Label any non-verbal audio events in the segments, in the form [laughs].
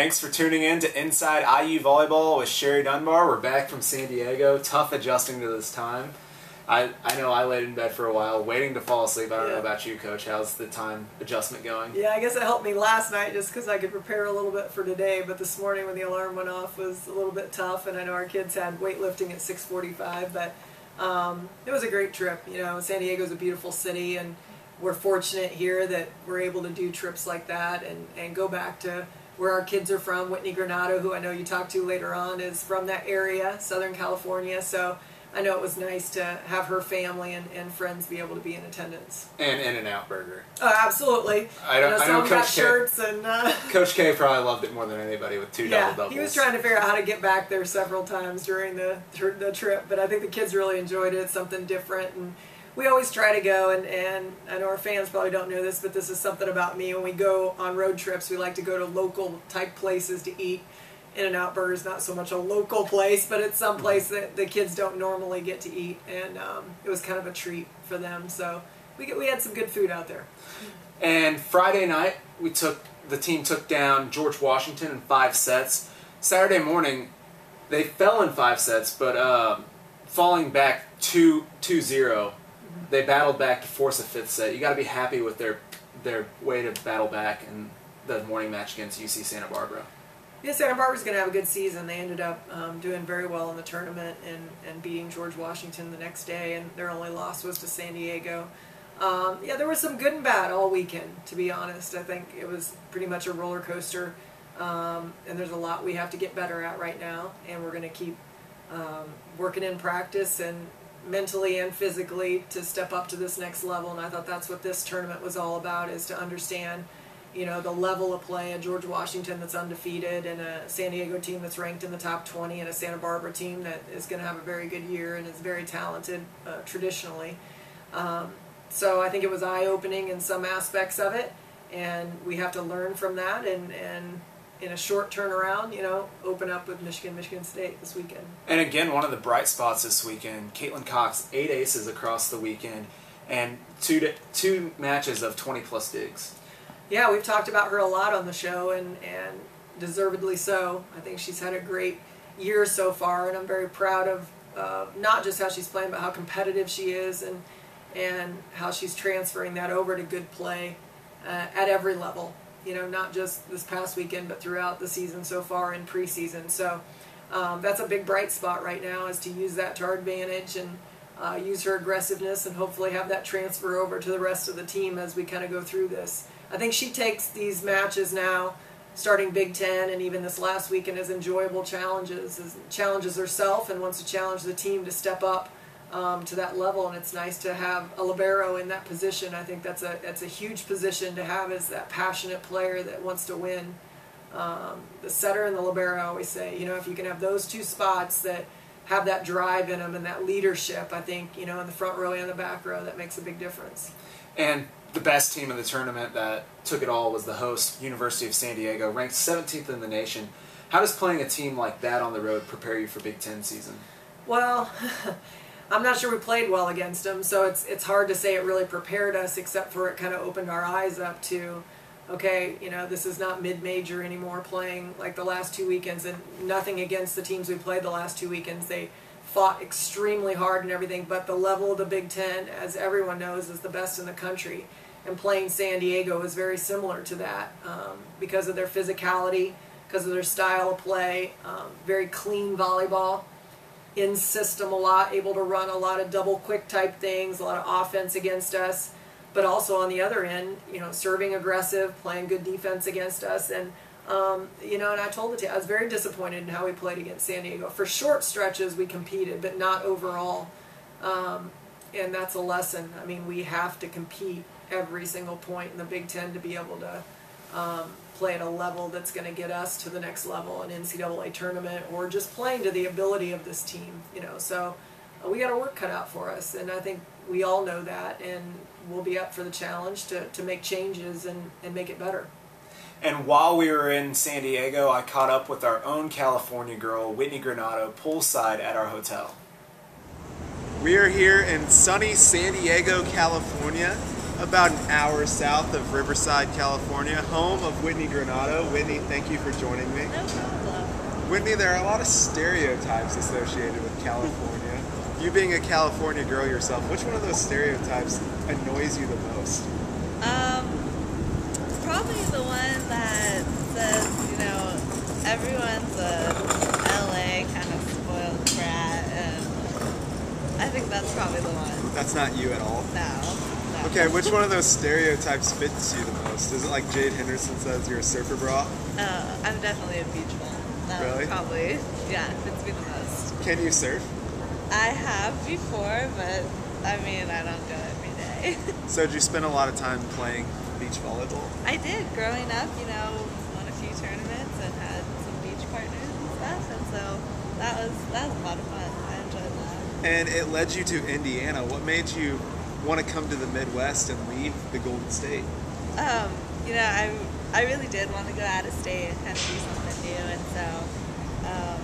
Thanks for tuning in to Inside IU Volleyball with Sherry Dunbar. We're back from San Diego. Tough adjusting to this time. I, I know I laid in bed for a while, waiting to fall asleep. I don't Yeah. know about you, Coach. How's the time adjustment going? Yeah, I guess it helped me last night just because I could prepare a little bit for today. But this morning when the alarm went off was a little bit tough, and I know our kids had weightlifting at 6:45. But um, it was a great trip. You know, San Diego's a beautiful city, and we're fortunate here that we're able to do trips like that and and go back to where our kids are from. Whitney Granado, who I know you talked to later on, is from that area, Southern California. So. I know it was nice to have her family and, and friends be able to be in attendance. And In and Out Burger. Oh, absolutely. I don't- You I know them got Coach K- shirts and uh, [laughs] Coach K probably loved it more than anybody with two yeah, double doubles. he was trying to figure out how to get back there several times during the the trip. But I think the kids really enjoyed it. Something different, and we always try to go. And, and I know our fans probably don't know this, but this is something about me. When we go on road trips, we like to go to local type places to eat. In and Out Burger is not so much a local place, but it's some place that the kids don't normally get to eat, and um, it was kind of a treat for them. So we get, we had some good food out there. And Friday night, we took the team took down George Washington in five sets. Saturday morning, they fell in five sets, but um, falling back 2 2 0, they battled back to force a fifth set. You got to be happy with their their way to battle back in the morning match against UC Santa Barbara. Yeah, Santa Barbara's going to have a good season. They ended up um, doing very well in the tournament and, and beating George Washington the next day, and their only loss was to San Diego. Um, yeah, there was some good and bad all weekend, to be honest. I think it was pretty much a roller coaster, um, and there's a lot we have to get better at right now, and we're going to keep um, working in practice and mentally and physically to step up to this next level. And I thought that's what this tournament was all about: is to understand you know, the level of play, a George Washington that's undefeated, and a San Diego team that's ranked in the top 20, and a Santa Barbara team that is going to have a very good year and is very talented uh, traditionally. Um, so I think it was eye opening in some aspects of it, and we have to learn from that and, and in a short turnaround, you know, open up with Michigan, Michigan State this weekend. And again, one of the bright spots this weekend, Caitlin Cox, eight aces across the weekend, and two two matches of 20 plus digs. Yeah, we've talked about her a lot on the show, and, and deservedly so. I think she's had a great year so far, and I'm very proud of uh, not just how she's playing, but how competitive she is, and and how she's transferring that over to good play uh, at every level. You know, not just this past weekend, but throughout the season so far in preseason. So um, that's a big bright spot right now, is to use that to our advantage and. Uh, use her aggressiveness and hopefully have that transfer over to the rest of the team as we kind of go through this. I think she takes these matches now, starting Big Ten and even this last weekend, as enjoyable challenges. As challenges herself and wants to challenge the team to step up um, to that level. And it's nice to have a libero in that position. I think that's a that's a huge position to have as that passionate player that wants to win. Um, the setter and the libero, I always say, you know, if you can have those two spots that have that drive in them and that leadership, I think, you know, in the front row and the back row, that makes a big difference. And the best team of the tournament that took it all was the host, University of San Diego, ranked 17th in the nation. How does playing a team like that on the road prepare you for Big Ten season? Well, [laughs] I'm not sure we played well against them, so it's it's hard to say it really prepared us, except for it kind of opened our eyes up to, okay, you know, this is not mid-major anymore. Playing like the last two weekends, and nothing against the teams we played the last two weekends. They fought extremely hard and everything, but the level of the Big Ten, as everyone knows, is the best in the country. And playing San Diego is very similar to that um, because of their physicality, because of their style of play, um, very clean volleyball in system a lot, able to run a lot of double quick type things, a lot of offense against us, but also on the other end, you know, serving aggressive, playing good defense against us, and um, you know, and I told the team I was very disappointed in how we played against San Diego. For short stretches, we competed, but not overall, um, and that's a lesson. I mean, we have to compete every single point in the Big Ten to be able to um, play at a level that's going to get us to the next level, an NCAA tournament, or just playing to the ability of this team. You know, so uh, we got our work cut out for us, and I think we all know that, and we'll be up for the challenge to, to make changes and, and make it better. And while we were in San Diego, I caught up with our own California girl, Whitney Granado, poolside at our hotel. We are here in sunny San Diego, California. About an hour south of Riverside, California, home of Whitney Granado. Whitney, thank you for joining me. No problem. Whitney, there are a lot of stereotypes associated with California. You being a California girl yourself, which one of those stereotypes annoys you the most? Um, probably the one that says, you know, everyone's a LA kind of spoiled brat, and I think that's probably the one. That's not you at all. No. Okay, which one of those stereotypes fits you the most? Is it like Jade Henderson says you're a surfer bra? Uh, I'm definitely a beach ball. Really? Probably, yeah, fits me the most. Can you surf? I have before, but I mean, I don't do it every day. [laughs] So did you spend a lot of time playing beach volleyball? I did growing up, you know, won a few tournaments and had some beach partners and stuff, and so that was that was a lot of fun. I enjoyed that. And it led you to Indiana. What made you want to come to the Midwest and leave the Golden State? Um, you know, I I really did want to go out of state and kind of do something new, and so um,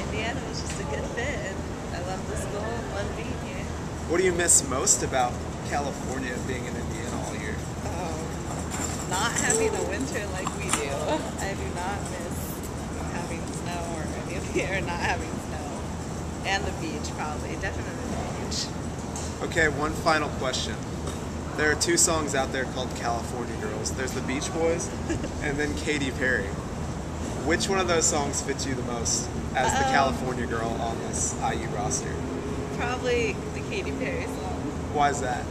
Indiana was just a good fit, and I love the school and love being here. What do you miss most about California being in Indiana all year? Um, not having a winter like we do. [laughs] I do not miss having snow or any of or not having snow. And the beach probably. Definitely the beach. Okay, one final question. There are two songs out there called California Girls. There's the Beach Boys [laughs] and then Katy Perry. Which one of those songs fits you the most as the Um, California girl on this IU roster? Probably the Katy Perry song. Why is that?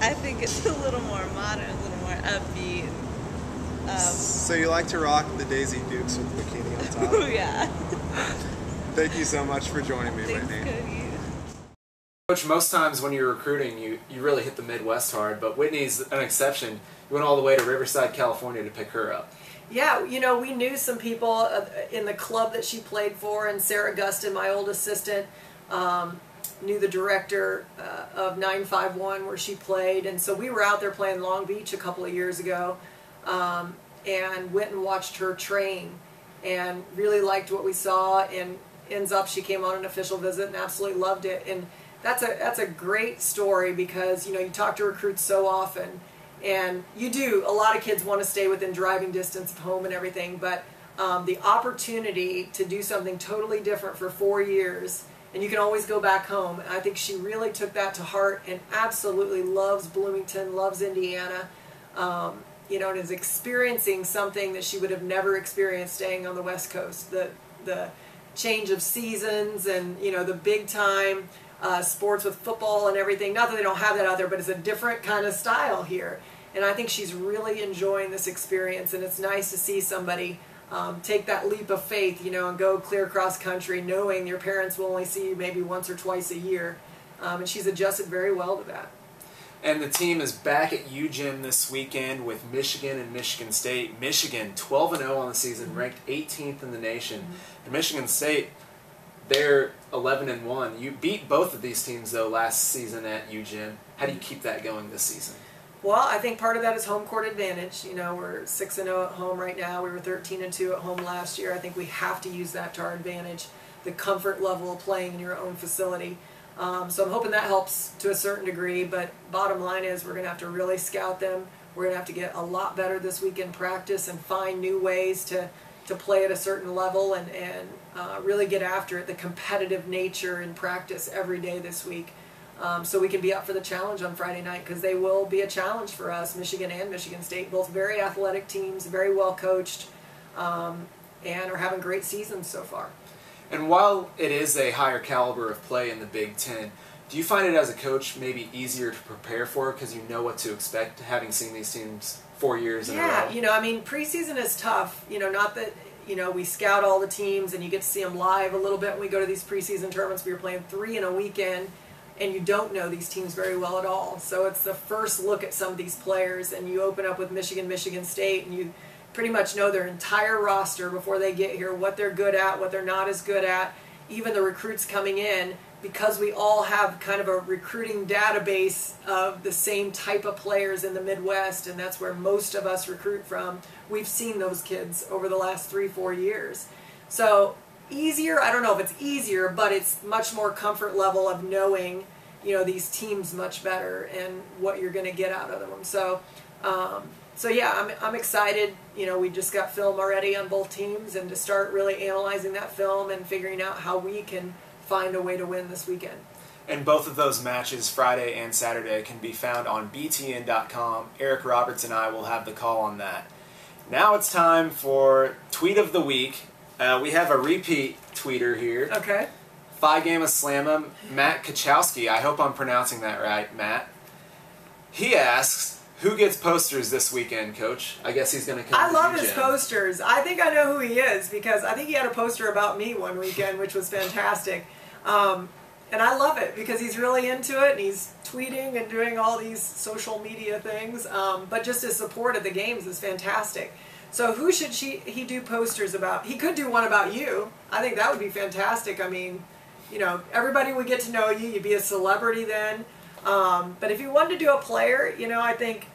I think it's a little more modern, a little more upbeat. Um, so you like to rock the Daisy Dukes with bikini on top. [laughs] oh yeah. Thank you so much for joining me, Thanks, Whitney. Cody. Coach, most times when you're recruiting, you, you really hit the Midwest hard, but Whitney's an exception. You went all the way to Riverside, California to pick her up. Yeah, you know, we knew some people uh, in the club that she played for, and Sarah Gustin, my old assistant, um, knew the director uh, of 951 where she played, and so we were out there playing Long Beach a couple of years ago, um, and went and watched her train, and really liked what we saw, and ends up she came on an official visit and absolutely loved it, and that's a that's a great story because you know you talk to recruits so often and you do a lot of kids want to stay within driving distance of home and everything but um, the opportunity to do something totally different for four years and you can always go back home. I think she really took that to heart and absolutely loves bloomington loves indiana um, you know and is experiencing something that she would have never experienced staying on the west coast. The the change of seasons and you know the big time uh, sports with football and everything. Not that they don't have that out there, but it's a different kind of style here. And I think she's really enjoying this experience, and it's nice to see somebody um, take that leap of faith, you know, and go clear across country, knowing your parents will only see you maybe once or twice a year. Um, and she's adjusted very well to that. And the team is back at UGym this weekend with Michigan and Michigan State. Michigan 12 and 0 on the season, ranked 18th in the nation. And Michigan State, they're 11 and 1. You beat both of these teams though last season at UGym. How do you keep that going this season? Well, I think part of that is home court advantage. You know, we're six and zero at home right now. We were thirteen and two at home last year. I think we have to use that to our advantage. The comfort level of playing in your own facility. Um, so I'm hoping that helps to a certain degree. But bottom line is, we're going to have to really scout them. We're going to have to get a lot better this week in practice and find new ways to to play at a certain level and and uh, really get after it. The competitive nature in practice every day this week um, so we can be up for the challenge on Friday night because they will be a challenge for us, Michigan and Michigan State, both very athletic teams, very well coached, um, and are having great seasons so far. And while it is a higher caliber of play in the Big Ten, do you find it as a coach maybe easier to prepare for because you know what to expect, having seen these teams four years in a Yeah, you know, I mean, preseason is tough. You know, not that you know we scout all the teams and you get to see them live a little bit when we go to these preseason tournaments. We were playing three in a weekend, and you don't know these teams very well at all. So it's the first look at some of these players, and you open up with Michigan, Michigan State, and you pretty much know their entire roster before they get here, what they're good at, what they're not as good at, even the recruits coming in, because we all have kind of a recruiting database of the same type of players in the Midwest, and that's where most of us recruit from. We've seen those kids over the last three, four years. So easier, I don't know if it's easier, but it's much more comfort level of knowing you know these teams much better and what you're going to get out of them. So. Um, so yeah, I'm, I'm excited. You know, we just got film already on both teams, and to start really analyzing that film and figuring out how we can find a way to win this weekend. And both of those matches, Friday and Saturday, can be found on btn.com. Eric Roberts and I will have the call on that. Now it's time for Tweet of the Week. Uh, we have a repeat tweeter here. Okay. Phi Gamma Slamma, Matt Kachowski. I hope I'm pronouncing that right, Matt. He asks, who gets posters this weekend, Coach? I guess he's going to come I love his posters. I think I know who he is because I think he had a poster about me one weekend, which was fantastic. Um, and I love it because he's really into it and he's tweeting and doing all these social media things. Um, but just his support of the games is fantastic. So who should she he do posters about? He could do one about you. I think that would be fantastic. I mean, you know, everybody would get to know you. You'd be a celebrity then. Um, but if you wanted to do a player, you know, I think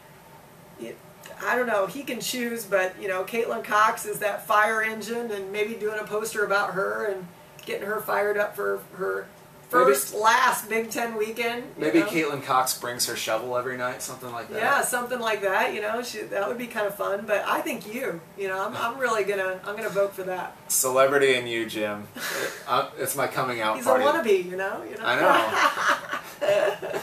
I don't know. He can choose, but you know, Caitlin Cox is that fire engine, and maybe doing a poster about her and getting her fired up for her first, last Big Ten weekend. Maybe know? Caitlin Cox brings her shovel every night, something like that. Yeah, something like that. You know, she, that would be kind of fun. But I think you. You know, I'm, I'm really gonna I'm gonna vote for that. Celebrity and you, Jim. [laughs] Uh, it's my coming out He's party. a wannabe. You know. You know. I know.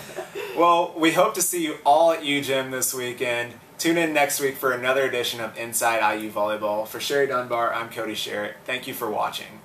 [laughs] well, we hope to see you all at UGym this weekend. Tune in next week for another edition of Inside IU Volleyball. For Sherry Dunbar, I'm Cody Sharrett. Thank you for watching.